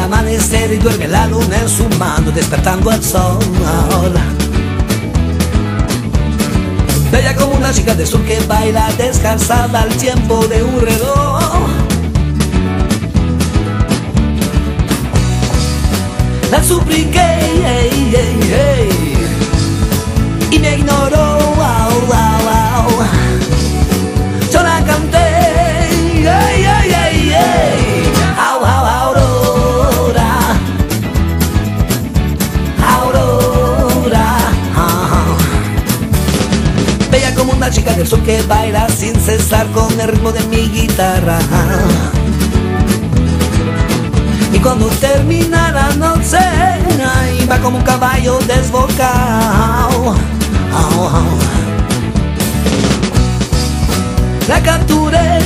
amanecer y duerme la luna en su mano despertando al sol. Bella como una chica de sur que baila descansada al tiempo de un reloj. La supliqué y me ignoró. Chica del sur que baila sin cesar con el ritmo de mi guitarra. Y cuando termina la noche, ahí va como un caballo desbocado. La capturé,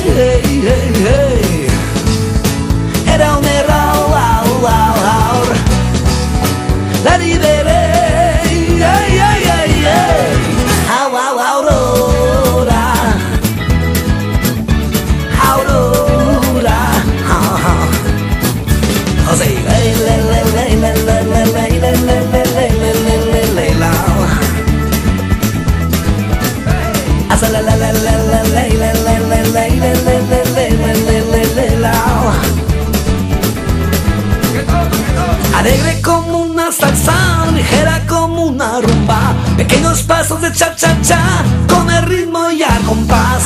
Alegre como una salsa, ligera como una rumba Pequeños pasos de cha cha cha, con el ritmo y al compás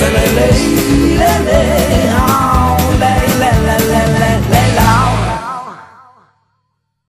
Say, lay, lay.